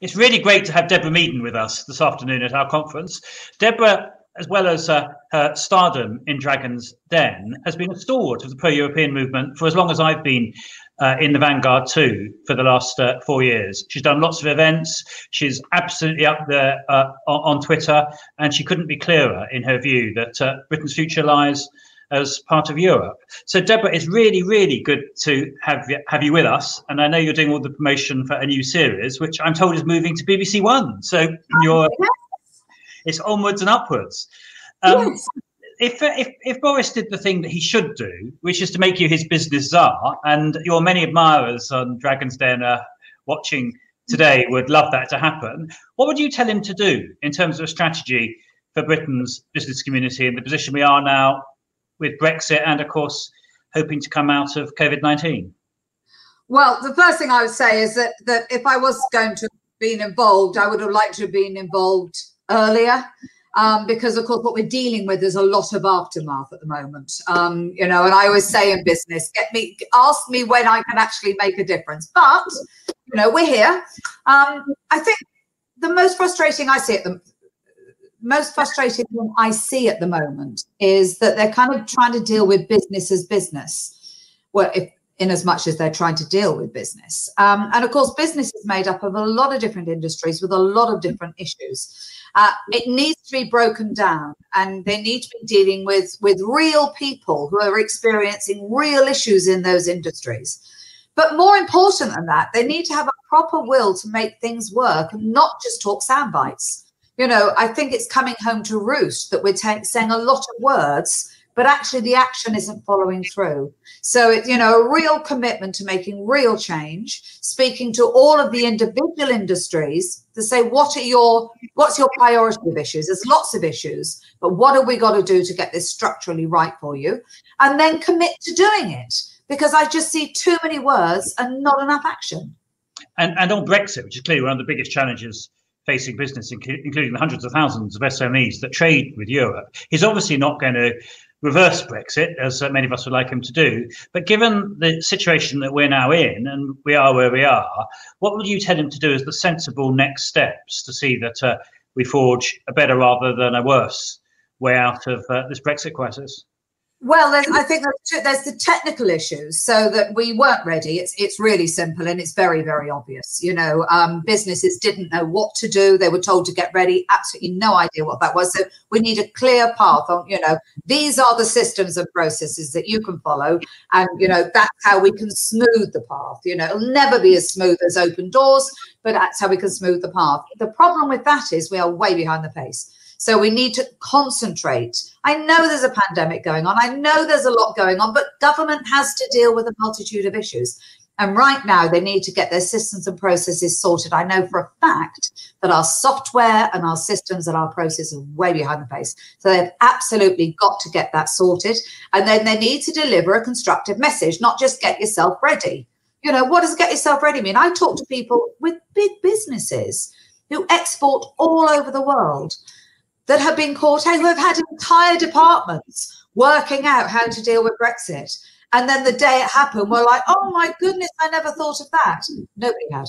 It's really great to have Deborah Meaden with us this afternoon at our conference. Deborah, as well as uh, her stardom in Dragon's Den, has been a stalwart of the pro European movement for as long as I've been uh, in the vanguard too for the last uh, four years. She's done lots of events. She's absolutely up there uh, on, on, Twitter, and she couldn't be clearer in her view that uh, Britain's future lies as part of Europe. So, Deborah, it's really, really good to have have you with us. And I know you're doing all the promotion for a new series, which I'm told is moving to BBC One. So, you're it's onwards and upwards. Um, yes if, if if Boris did the thing that he should do, which is to make you his business czar, and your many admirers on Dragon's Den are watching today would love that to happen, what would you tell him to do in terms of a strategy for Britain's business community in the position we are now with Brexit and, of course, hoping to come out of COVID nineteen? Well, the first thing I would say is that that if I was going to have been involved, I would have liked to have been involved earlier um, because of course what we're dealing with is a lot of aftermath at the moment. Um, you know, and I always say in business, get me, ask me when I can actually make a difference. But you know, we're here. Um, I think the most frustrating I see at the most frustrating thing I see at the moment is that they're kind of trying to deal with business as business. Well, if in as much as they're trying to deal with business. Um, and of course, business is made up of a lot of different industries with a lot of different issues. Uh, it needs to be broken down and they need to be dealing with, with real people who are experiencing real issues in those industries. But more important than that, they need to have a proper will to make things work and not just talk sound bites. You know, I think it's coming home to roost that we're saying a lot of words but actually the action isn't following through. So it, you know, a real commitment to making real change, speaking to all of the individual industries to say what are your what's your priority of issues? There's lots of issues, but what have we got to do to get this structurally right for you? And then commit to doing it. Because I just see too many words and not enough action. And and on Brexit, which is clearly one of the biggest challenges facing business, including the hundreds of thousands of SMEs that trade with Europe, he's obviously not going to reverse Brexit, as uh, many of us would like him to do. But given the situation that we're now in, and we are where we are, what would you tell him to do as the sensible next steps to see that uh, we forge a better rather than a worse way out of uh, this Brexit crisis? Well, I think there's, there's, the technical issues, so that we weren't ready. It's it's really simple and it's very very obvious. You know, um, businesses didn't know what to do. They were told to get ready. Absolutely no idea what that was. So we need a clear path on. You know, these are the systems and processes that you can follow, and you know that's how we can smooth the path. You know, it'll never be as smooth as open doors, but that's how we can smooth the path. The problem with that is we are way behind the pace. So we need to concentrate. I know there's a pandemic going on. I know there's a lot going on, but government has to deal with a multitude of issues. And right now, they need to get their systems and processes sorted. I know for a fact that our software and our systems and our processes are way behind the pace. So they've absolutely got to get that sorted. And then they need to deliver a constructive message, not just get yourself ready. You know, what does get yourself ready mean? I talk to people with big businesses who export all over the world that have been caught out, who have had entire departments working out how to deal with Brexit. And then the day it happened, we're like, oh my goodness, I never thought of that. Nobody had.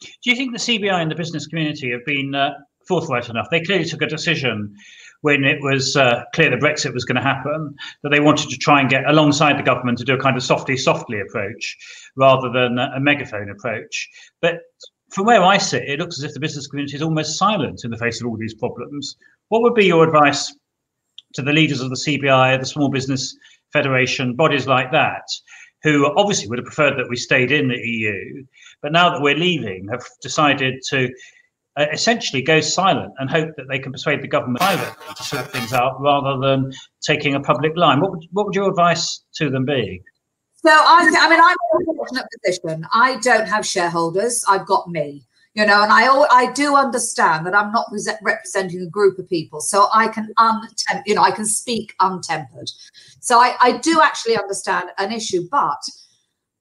Do you think the CBI and the business community have been uh, forthright enough? They clearly took a decision when it was uh, clear that Brexit was going to happen, that they wanted to try and get alongside the government to do a kind of softly, softly approach rather than a megaphone approach. But from where I sit, it looks as if the business community is almost silent in the face of all these problems. What would be your advice to the leaders of the CBI, the Small Business Federation, bodies like that, who obviously would have preferred that we stayed in the EU, but now that we're leaving, have decided to uh, essentially go silent and hope that they can persuade the government privately to sort things out rather than taking a public line? What would, what would your advice to them be? So I, I mean, I'm in a fortunate position. I don't have shareholders. I've got me, you know, and I, I do understand that I'm not representing a group of people, so I can untemp, you know, I can speak untempered. So I, I do actually understand an issue, but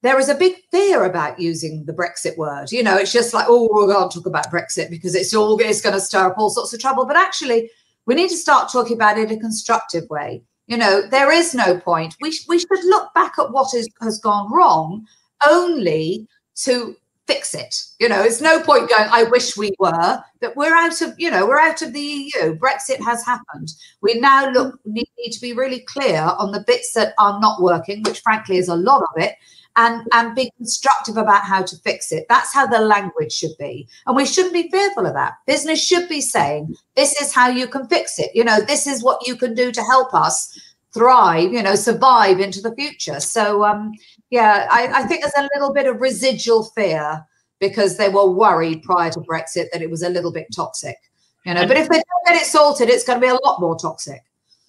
there is a big fear about using the Brexit word. You know, it's just like, oh, we can't talk about Brexit because it's all it's going to stir up all sorts of trouble. But actually, we need to start talking about it in a constructive way. You know, there is no point. We, we should look back at what is, has gone wrong only to fix it. You know, it's no point going, I wish we were, that we're out of, you know, we're out of the EU. Brexit has happened. We now look need, need to be really clear on the bits that are not working, which frankly is a lot of it, and, and be constructive about how to fix it. That's how the language should be. And we shouldn't be fearful of that. Business should be saying, this is how you can fix it. You know, this is what you can do to help us thrive, you know, survive into the future. So, um, yeah, I, I think there's a little bit of residual fear because they were worried prior to Brexit that it was a little bit toxic, you know. But if they don't get it sorted, it's going to be a lot more toxic.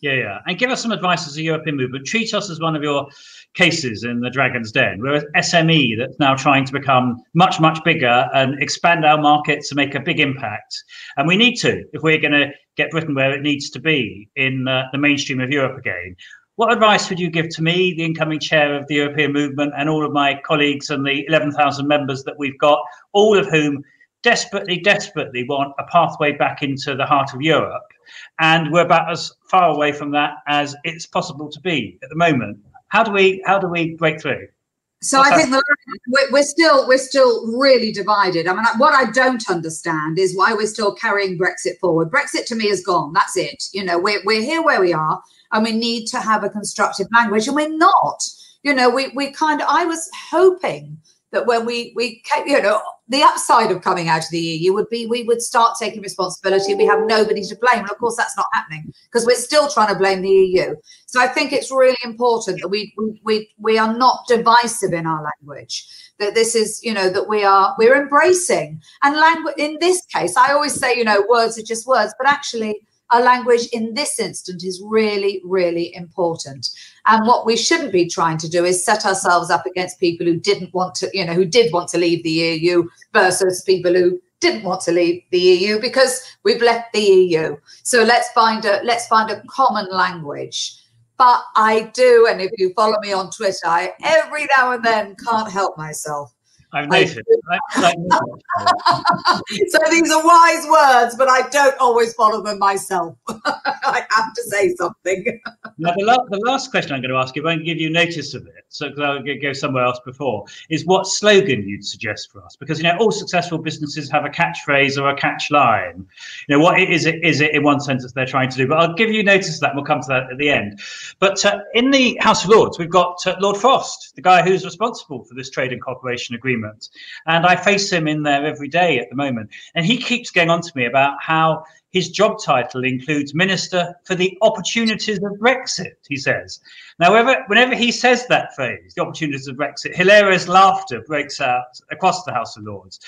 Yeah, yeah. And give us some advice as a European movement. Treat us as one of your cases in the Dragon's Den. We're an SME that's now trying to become much, much bigger and expand our markets to make a big impact. And we need to if we're going to get Britain where it needs to be in uh, the mainstream of Europe again. What advice would you give to me, the incoming chair of the European movement, and all of my colleagues and the 11,000 members that we've got, all of whom desperately, desperately want a pathway back into the heart of Europe? And we're about as far away from that as it's possible to be at the moment. How do we how do we break through? So What's I think the, we're still we're still really divided. I mean, what I don't understand is why we're still carrying Brexit forward. Brexit to me is gone. That's it. You know, we're we're here where we are, and we need to have a constructive language, and we're not. You know, we we kind of. I was hoping that when we we you know the upside of coming out of the EU would be we would start taking responsibility. We have nobody to blame, and of course that's not happening because we're still trying to blame the EU. So I think it's really important that we we we, are not divisive in our language. That this is you know that we are we're embracing and language in this case. I always say you know words are just words, but actually our language in this instant is really, really important. And what we shouldn't be trying to do is set ourselves up against people who didn't want to, you know, who did want to leave the EU versus people who didn't want to leave the EU because we've left the EU. So let's find a let's find a common language. But I do, and if you follow me on Twitter, I every now and then can't help myself I've noticed. so these are wise words, but I don't always follow them myself. I have to say something. now, the, la- the last question I'm going to ask you I won't give you notice of it, so because I'll go somewhere else before, is what slogan you'd suggest for us? Because, you know, all successful businesses have a catchphrase or a catch line. You know, what is it, is it in one sentence they're trying to do? But I'll give you notice of that, and we'll come to that at the end. But uh, in the House of Lords, we've got uh, Lord Frost, the guy who's responsible for this trade and cooperation agreement And I face him in there every day at the moment. And he keeps going on to me about how his job title includes Minister for the Opportunities of Brexit, he says. Now, whenever, whenever he says that phrase, the opportunities of Brexit, hilarious laughter breaks out across the House of Lords.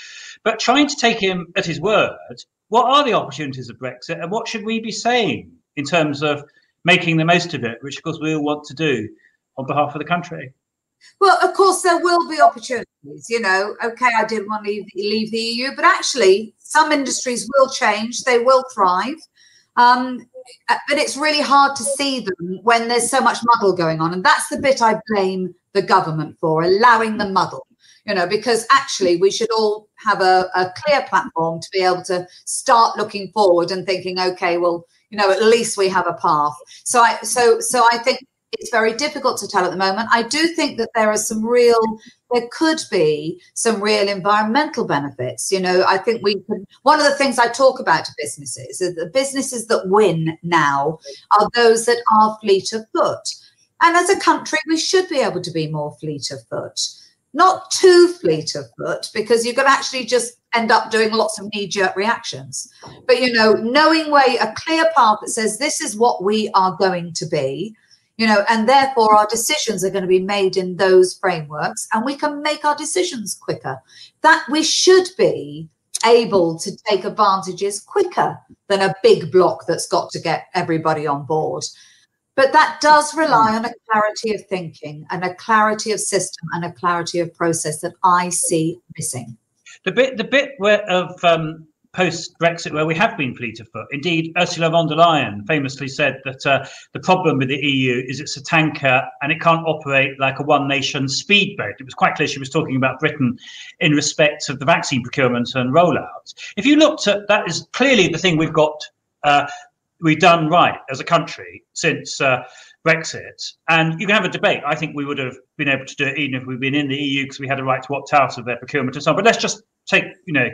But trying to take him at his word, what are the opportunities of Brexit and what should we be saying in terms of making the most of it, which of course we all want to do on behalf of the country? Well, of course, there will be opportunities. You know, okay, I didn't want to leave, leave the EU, but actually, some industries will change, they will thrive. Um, but it's really hard to see them when there's so much muddle going on. And that's the bit I blame the government for, allowing the muddle, you know, because actually we should all have a, a clear platform to be able to start looking forward and thinking, okay, well, you know, at least we have a path. So I so so I think it's very difficult to tell at the moment. I do think that there are some real, there could be some real environmental benefits. You know, I think we could, one of the things I talk about to businesses is the businesses that win now are those that are fleet of foot. And as a country, we should be able to be more fleet of foot. Not too fleet of foot, because you could actually just end up doing lots of knee jerk reactions. But, you know, knowing way a clear path that says this is what we are going to be, you know and therefore our decisions are going to be made in those frameworks and we can make our decisions quicker. That we should be able to take advantages quicker than a big block that's got to get everybody on board. But that does rely on a clarity of thinking and a clarity of system and a clarity of process that i see missing. The bit the bit where of um post Brexit where we have been fleet of foot. Indeed, Ursula von der Leyen famously said that uh, the problem with the EU is it's a tanker and it can't operate like a one nation speedboat. It was quite clear she was talking about Britain in respect of the vaccine procurement and rollout. If you looked at that, is clearly the thing we've got. Uh, we've done right as a country since uh, Brexit. And you can have a debate. I think we would have been able to do it even if we'd been in the EU because we had a right to opt out of their procurement and so on. But let's just take, you know,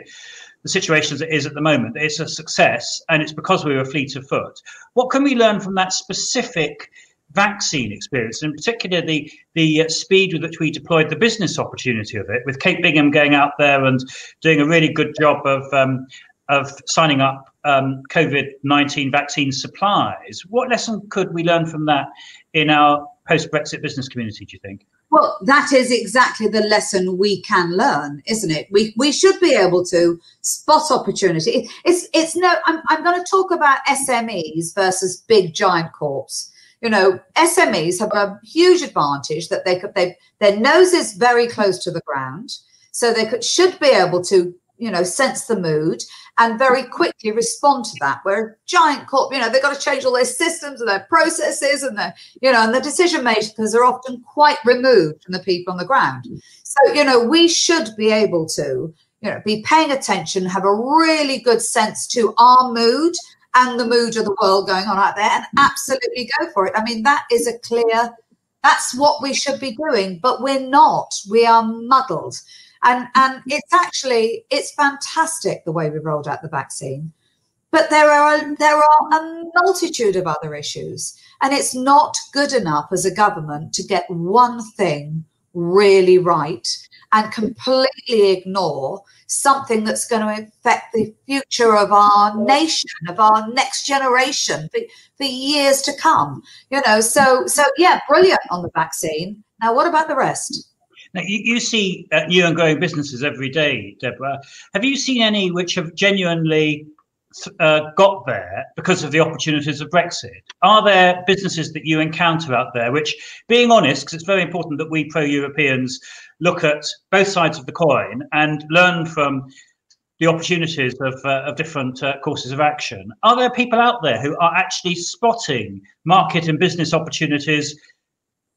the situation as it is at the moment. It's a success, and it's because we were fleet of foot. What can we learn from that specific vaccine experience, and in particular the the uh, speed with which we deployed the business opportunity of it, with Kate Bingham going out there and doing a really good job of um, of signing up um, COVID nineteen vaccine supplies. What lesson could we learn from that in our post Brexit business community? Do you think? Well, that is exactly the lesson we can learn, isn't it? We we should be able to spot opportunity. It's it's no. I'm I'm going to talk about SMEs versus big giant corps. You know, SMEs have a huge advantage that they could they their nose is very close to the ground, so they could should be able to you know sense the mood and very mm-hmm. quickly respond to that. Where giant corp, you know, they've got to change all their systems and their processes and their, you know, and the decision makers are often quite removed from the people on the ground. Mm-hmm. So, you know, we should be able to, you know, be paying attention, have a really good sense to our mood and the mood of the world going on out there and mm-hmm. absolutely go for it. I mean, that is a clear that's what we should be doing, but we're not. We are muddled and and it's actually it's fantastic the way we rolled out the vaccine. But there are there are a multitude of other issues and it's not good enough as a government to get one thing really right and completely ignore something that's going to affect the future of our nation of our next generation for, for years to come you know? So so yeah brilliant on the vaccine. Now what about the rest now, you, you see uh, new and growing businesses every day, Deborah. Have you seen any which have genuinely uh, got there because of the opportunities of Brexit? Are there businesses that you encounter out there which, being honest, because it's very important that we pro Europeans look at both sides of the coin and learn from the opportunities of, uh, of different uh, courses of action? Are there people out there who are actually spotting market and business opportunities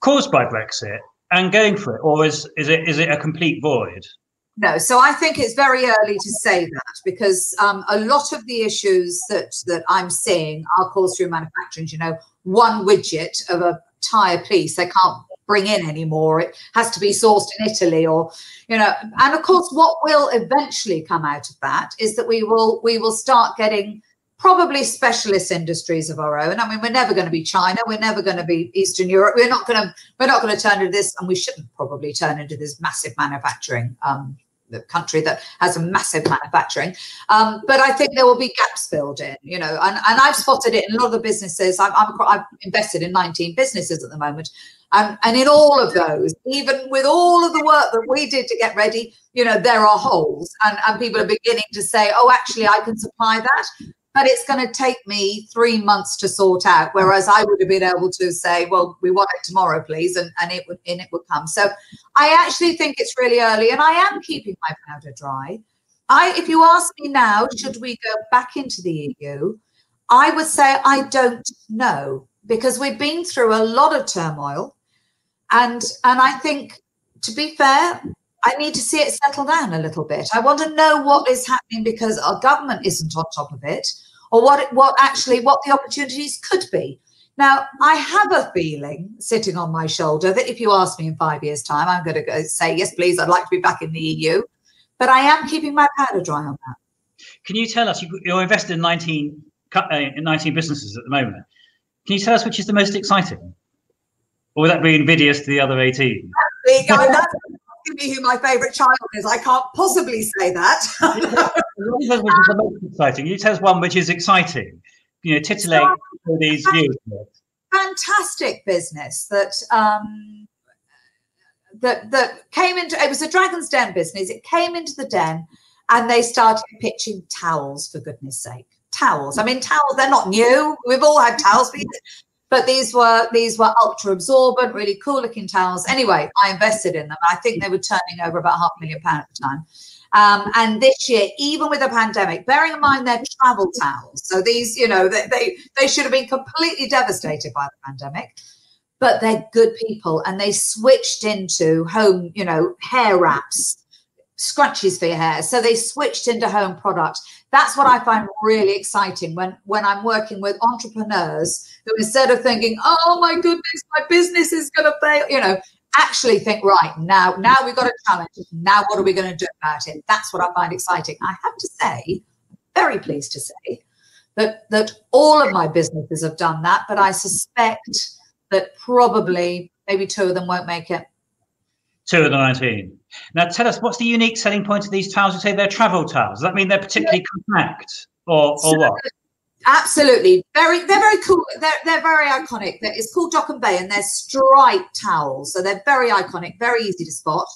caused by Brexit and going for it, or is is it is it a complete void? No, so I think it's very early to say that because um, a lot of the issues that that I'm seeing are caused through manufacturing. You know, one widget of a tire piece they can't bring in anymore. It has to be sourced in Italy, or you know, and of course, what will eventually come out of that is that we will we will start getting probably specialist industries of our own. I mean, we're never going to be China. We're never going to be Eastern Europe. We're not going to we're not going to turn into this, and we shouldn't probably turn into this massive manufacturing um, the country that has a massive manufacturing. Um, but I think there will be gaps filled in, you know, and, and I've spotted it in a lot of the businesses. I'm, I'm, I've invested in 19 businesses at the moment. Um, and in all of those, even with all of the work that we did to get ready, you know, there are holes and, and people are beginning to say, oh, actually, I can supply that but it's going to take me three months to sort out. Whereas I would have been able to say, well, we want it tomorrow, please, and, and it would and it would come. So I actually think it's really early, and I am keeping my powder dry. I, if you ask me now, should we go back into the EU? I would say I don't know because we've been through a lot of turmoil, and and I think to be fair, I need to see it settle down a little bit. I want to know what is happening because our government isn't on top of it, or what what actually what the opportunities could be. Now, I have a feeling sitting on my shoulder that if you ask me in five years' time, I'm going to go say, yes, please, I'd like to be back in the EU. But I am keeping my powder dry on that. Can you tell us, you're invested in 19, uh, in 19 businesses at the moment. Can you tell us which is the most exciting? Or would that be invidious to the other 18? Me who my favourite child is. I can't possibly say that. which is the most exciting. You tell us one which is exciting. You know, titillate so, these views. Fantastic business that um, that that came into. It was a Dragon's Den business. It came into the den, and they started pitching towels. For goodness' sake, towels. I mean, towels. They're not new. We've all had towels. But these were these were ultra absorbent, really cool looking towels. Anyway, I invested in them. I think they were turning over about half a million pounds at the time. Um, and this year, even with a pandemic, bearing in mind they're travel towels, so these, you know, they, they they should have been completely devastated by the pandemic, but they're good people, and they switched into home, you know, hair wraps, scrunchies for your hair. So they switched into home product. That's what I find really exciting when when I'm working with entrepreneurs who instead of thinking, "Oh my goodness, my business is going to fail," you know, actually think, "Right now, now we've got a challenge. Now what are we going to do about it?" That's what I find exciting. I have to say, very pleased to say that that all of my businesses have done that, but I suspect that probably maybe two of them won't make it. Two of the 19. Now, tell us what's the unique selling point of these towels? You say they're travel towels. Does that mean they're particularly compact or, or so, what? Absolutely. Very, they're very cool. They're, they're very iconic. It's called Dock and Bay and they're striped towels. So they're very iconic, very easy to spot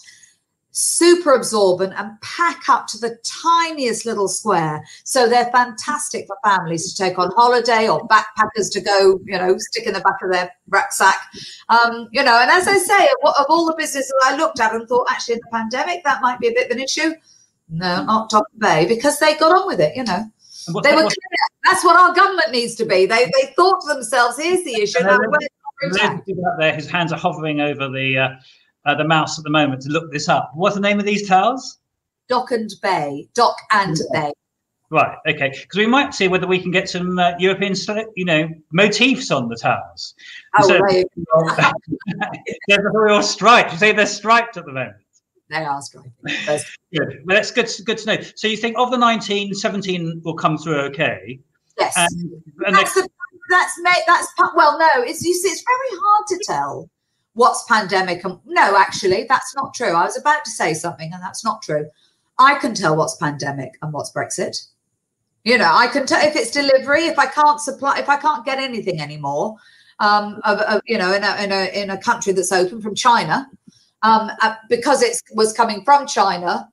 super absorbent and pack up to the tiniest little square. So they're fantastic for families to take on holiday or backpackers to go, you know, stick in the back of their rucksack. Um, you know, and as I say, of, of all the businesses I looked at and thought, actually, in the pandemic, that might be a bit of an issue. No, not Top Bay, because they got on with it, you know. They were clear. That's what our government needs to be. They they thought to themselves, here's the issue. Now, there, his hands are hovering over the uh, uh, the mouse at the moment to look this up. What's the name of these towels? Dock and Bay. Dock and yeah. Bay. Right. Okay. Because we might see whether we can get some uh, European, you know, motifs on the towels. Oh, so, right. there's a real stripe. You say they're striped at the moment. They are striped. good. Well, that's good. Good to know. So you think of the 19, 17 will come through okay? Yes. And, and that's, the, that's that's well, no. It's you see, it's very hard to tell what's pandemic and no actually that's not true i was about to say something and that's not true i can tell what's pandemic and what's brexit you know i can tell if it's delivery if i can't supply if i can't get anything anymore um of, of you know in a, in a in a country that's open from china um uh, because it was coming from china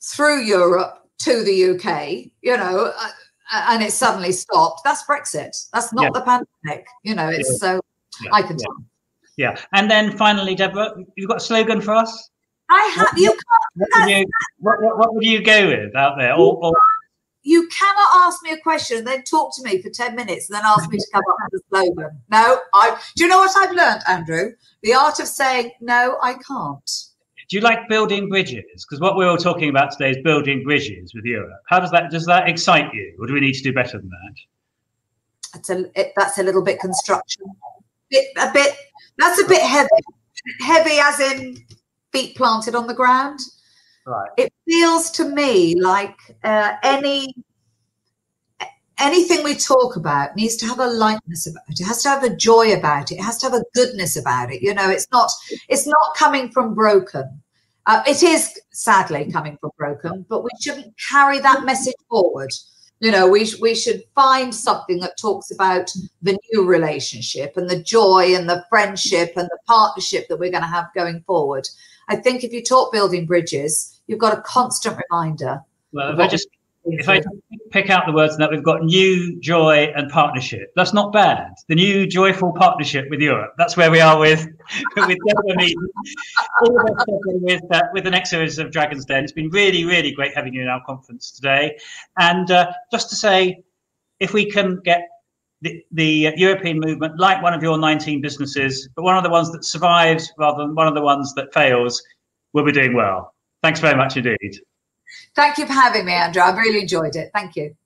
through europe to the uk you know uh, and it suddenly stopped that's brexit that's not yeah. the pandemic you know it's yeah. so yeah. i can tell yeah. And then finally, Deborah, you've got a slogan for us? I have. What, you can't. What would you, what, what, what would you go with out there? Or, or, you cannot ask me a question, and then talk to me for 10 minutes, and then ask me to come up with a slogan. No, I. Do you know what I've learned, Andrew? The art of saying, no, I can't. Do you like building bridges? Because what we're all talking about today is building bridges with Europe. How does that does that excite you, or do we need to do better than that? That's a it, that's a little bit construction, bit, a bit that's a bit heavy. Heavy as in feet planted on the ground. Right. It feels to me like uh, any anything we talk about needs to have a lightness about it. It has to have a joy about it. It has to have a goodness about it. You know, it's not it's not coming from broken. Uh, it is sadly coming from broken, but we shouldn't carry that message forward you know we, we should find something that talks about the new relationship and the joy and the friendship and the partnership that we're going to have going forward. I think if you talk building bridges you've got a constant reminder well if i just if I pick out the words that we've got new joy and partnership, that's not bad. The new joyful partnership with Europe. That's where we are with with with, uh, with the next series of Dragon's Den. It's been really, really great having you in our conference today. And uh, just to say, if we can get the, the European movement like one of your 19 businesses, but one of the ones that survives rather than one of the ones that fails, we'll be doing well. Thanks very much indeed. Thank you for having me, Andrew. I've really enjoyed it. Thank you.